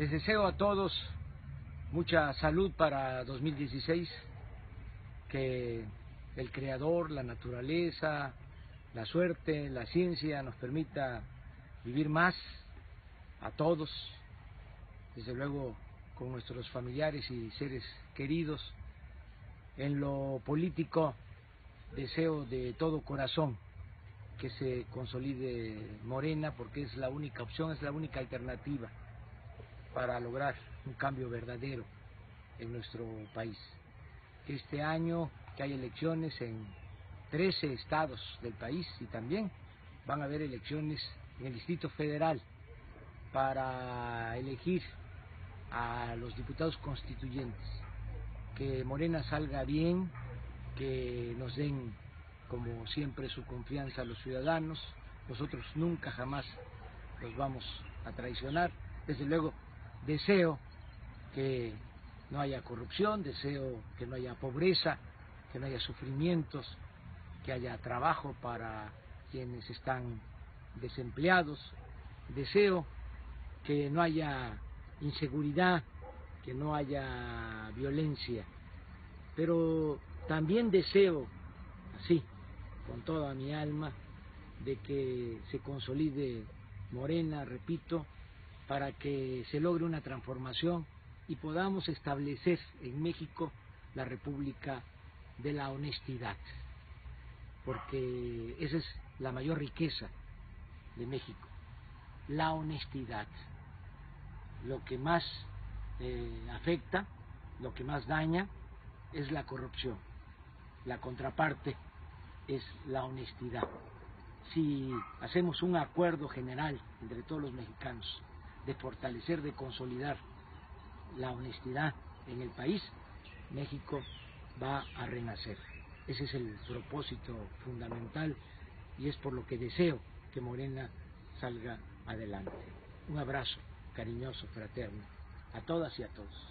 Les deseo a todos mucha salud para 2016, que el creador, la naturaleza, la suerte, la ciencia nos permita vivir más a todos, desde luego con nuestros familiares y seres queridos. En lo político deseo de todo corazón que se consolide Morena porque es la única opción, es la única alternativa para lograr un cambio verdadero en nuestro país. Este año que hay elecciones en 13 estados del país y también van a haber elecciones en el Distrito Federal para elegir a los diputados constituyentes. Que Morena salga bien, que nos den como siempre su confianza a los ciudadanos. Nosotros nunca jamás los vamos a traicionar. Desde luego Deseo que no haya corrupción, deseo que no haya pobreza, que no haya sufrimientos, que haya trabajo para quienes están desempleados. Deseo que no haya inseguridad, que no haya violencia. Pero también deseo, así, con toda mi alma, de que se consolide Morena, repito, para que se logre una transformación y podamos establecer en México la República de la honestidad, porque esa es la mayor riqueza de México, la honestidad. Lo que más eh, afecta, lo que más daña es la corrupción, la contraparte es la honestidad. Si hacemos un acuerdo general entre todos los mexicanos, de fortalecer, de consolidar la honestidad en el país, México va a renacer. Ese es el propósito fundamental y es por lo que deseo que Morena salga adelante. Un abrazo cariñoso, fraterno, a todas y a todos.